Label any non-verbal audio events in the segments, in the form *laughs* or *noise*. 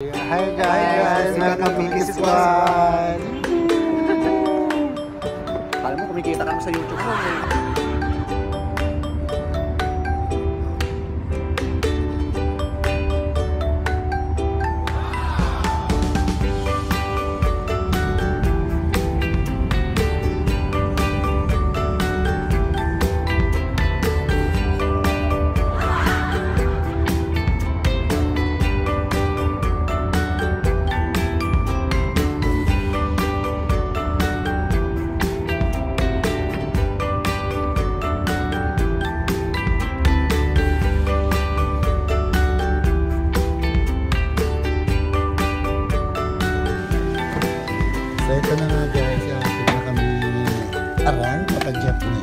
Hi guys! Welcome to Kiss Squad! Kala mo kumikita ka naman sa YouTube mo. eh. So ito na nga guys, atin na kami arang kapag-jet na.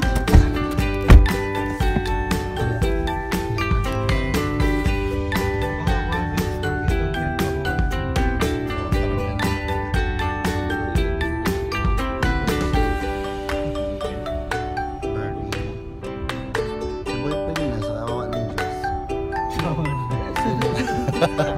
Niya, sa awa *laughs*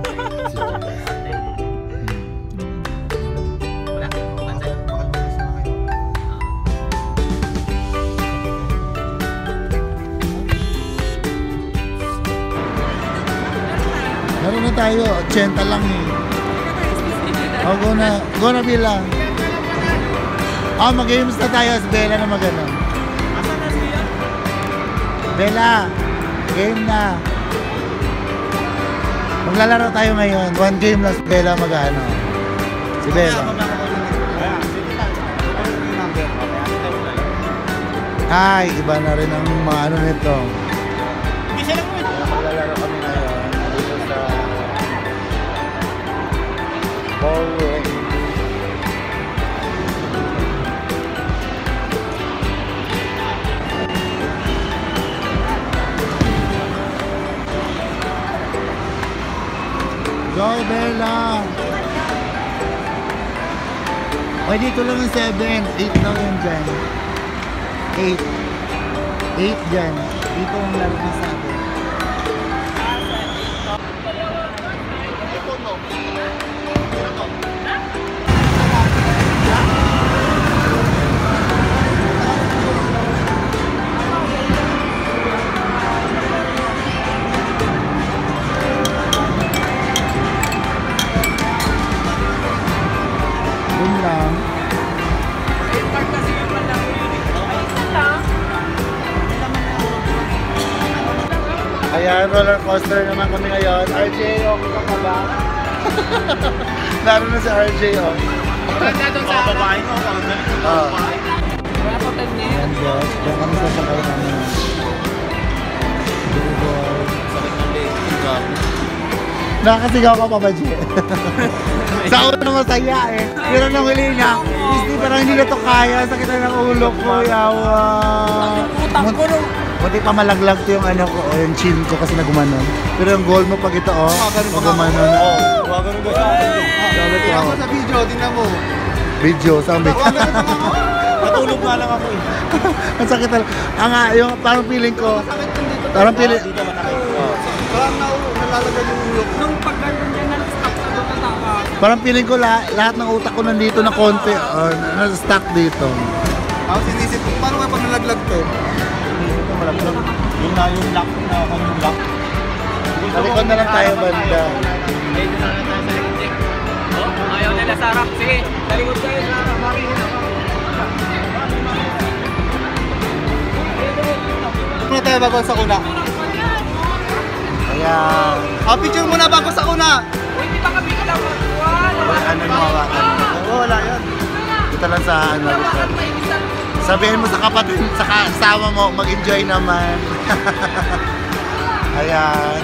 80 lang eh. O, go na, go na bilang. Oh, mag-games na tayo sa Bella na magano. Bella, game na. Maglalaro tayo ngayon. One game lang si Bella mag-ano. Si Bella. Ay, iba na rin ang mga ano nito. Maglalaro kami Alright. Doorbella! O, dito lang yung 7. 8 lang yun dyan. 8. 8 dyan. Dito ang laro roller coaster naman kami ngayon. RJ, okay ka ba? *laughs* Laro na si RJ, oh. Mga babae mo, mga Ah. Wala po time niya. Ayan, guys. Diyan kami sasakay namin. Billboard. Sakit ng leg. Tingkap. Nakakasigaw ka pa ba, Jay? *laughs* Sa una masaya eh. Pero nung huli na, hindi parang hindi na to kaya. Sakit na ng ulo ko, yawa. Utang ko nung... Buti pa malaglag to yung ano ko, oh, yung chin ko kasi nagumanon. Pero yung goal mo pag ito, oh, nagumanon. Oo, ganun ba sa akin? Tingnan mo oh, sa video, tingnan mo. video, sabi ko. *laughs* Natulog nga lang ako eh. *laughs* Ang sakit talaga. Ang nga, yung parang feeling ko, parang feeling, Dito masakit. Oo. Parang na, nalalagan yung ulo ko. Nung pagkaroon niya ng stop sa doon natawa. parang feeling ko lahat, lahat ng utak ko nandito na konti, oh, na-stuck dito. Ako sinisip ko, paano nga pag nalaglag to? Malaglag. Yung na yung lock na kung yung lock. Sa likod na lang tayo banda. Medyo na lang tayo sa check. Oh, ayaw nila sa harap. Sige, sa likod kayo sa harap. Bakit Muna tayo bago sa kuna. Ayan. Ah, picture muna bago sa kuna. Hindi pa kami alam. Wala. Ano yung hawakan? Oo, wala yan. Dito lang sa ano. dito. Sabihin mo sa kapatid, sa kasama mo, mag-enjoy naman. *laughs* Ayan.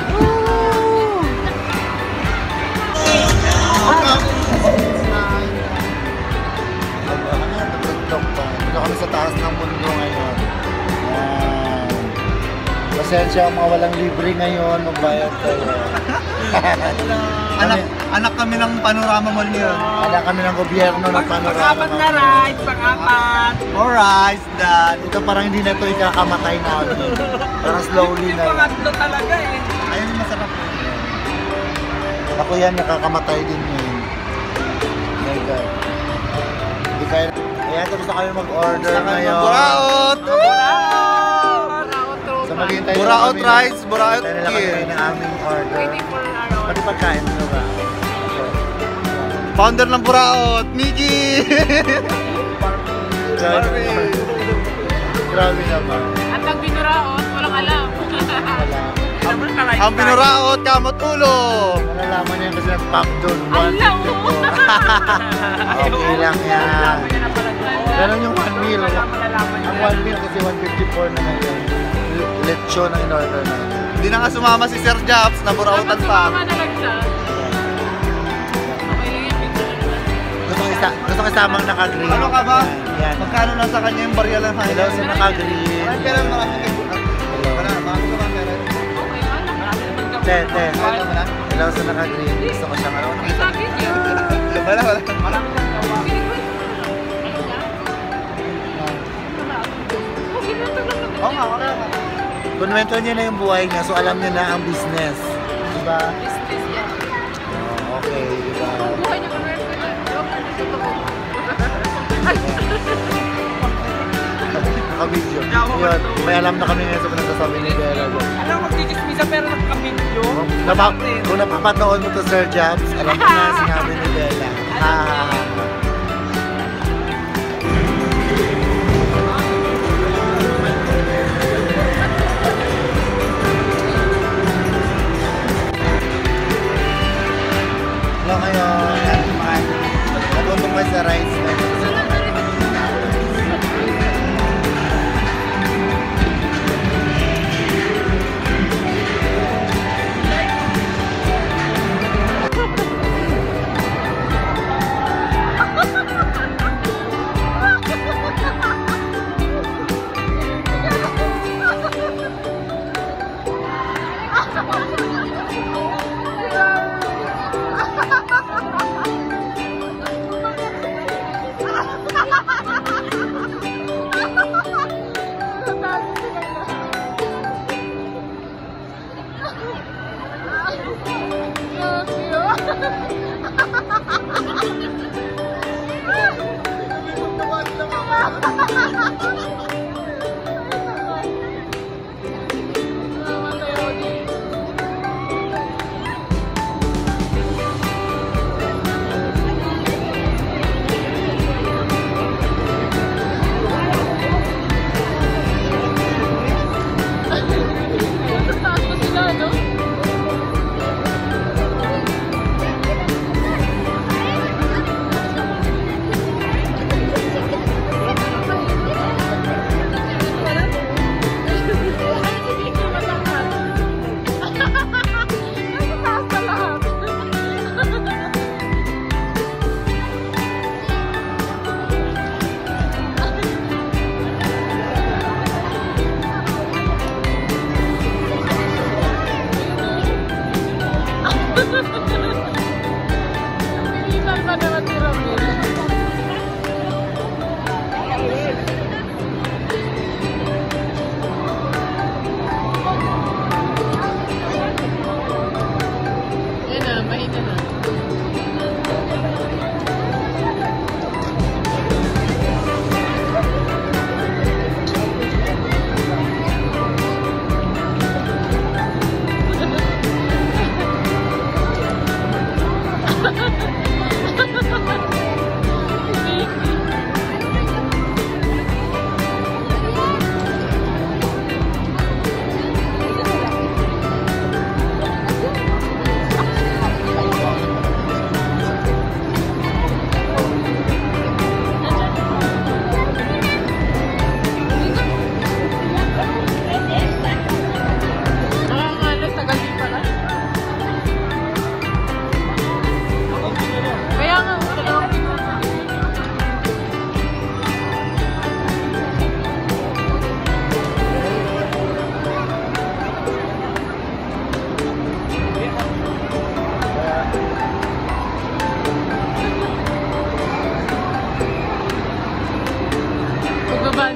Dito kami sa taas ng mundo ngayon. Ayan. Pasensya ang mga walang libre ngayon, magbayad kayo. *laughs* Anak, anak kami ng panorama mall ngayon. Wala kami ng gobyerno na panorama. Pang-apat na ride, pang-apat. Alright, dad. Ito parang hindi na ito ikakamatay namin. Parang slowly na. Pangatlo talaga eh. Ayun masarap. Ako yan, nakakamatay din yun. My God. Hindi kaya... Ayan, tapos na kami mag-order kami ngayon. ng buraot! Lang Buraot kami ng- rice, buraot Hintay nila kami kid. ng aming order. Pati pagkain nyo ba? Founder ng buraot, Miki! *laughs* Grabe. Grabe naman. At ang binuraot, walang alam. Wala. Ang binuraot, kamot ulo! Nalalaman niya kasi nag-pop doon. Alam mo. *laughs* 154. okay lang yan. Ganon yung 1 meal. Ang 1 meal kasi 154 na ngayon. Lechon ang in-order namin. Hindi na nga sumama si Sir Jobs na burautan Dapat pa. sumama na lang siya. Isa, gusto ko isamang naka-green. Ano ka ba? Yan. Magkano na sa kanya yung barya lang Hello sa naka-green. Ay, pero marami ka. Wala, bakit ka ba kami. Te, te. Wala, wala. Hello sa naka-green. Gusto ko siyang ano. *laughs* Wala, wala. Marami na. Oo nga, wala nga. Kunwento niya na yung buhay niya, so alam niya na ang business. Diba? Business yan. Oh, okay, diba? Buhay niya, Naka-video. Yun, may alam na kami ngayon sa pinagsasabi ni Bella. Alam mo, magkikismisa pero nagka-video. Napa, kung napapanood mo to Sir Jobs, alam mo na sinabi ni Bella. *laughs* Ah, Hello mga natutong ko sa rice 哈哈哈哈哈哈！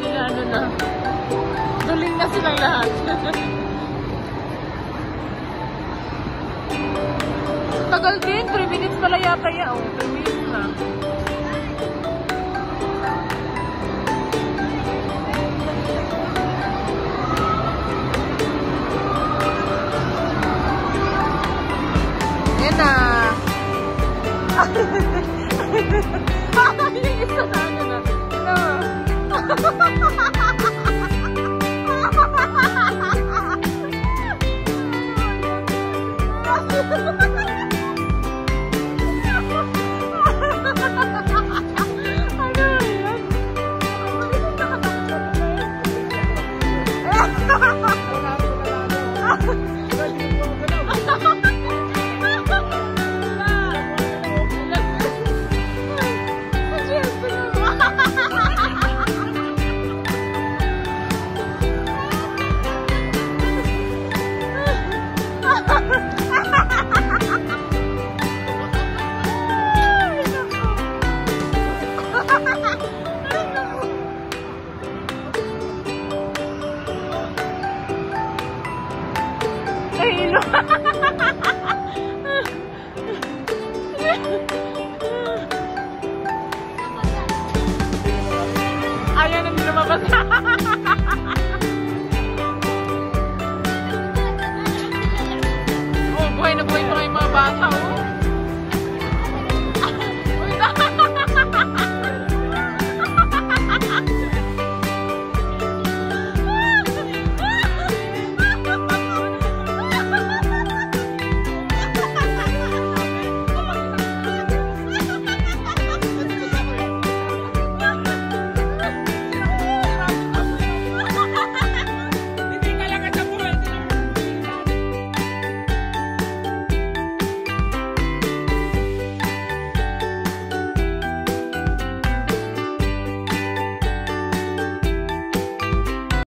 nila ano na. Duling na silang lahat. *laughs* Tagal din. 3 minutes pala yata yan. Oh, 3 minutes na. Yan na. *laughs* 哈哈哈 oh,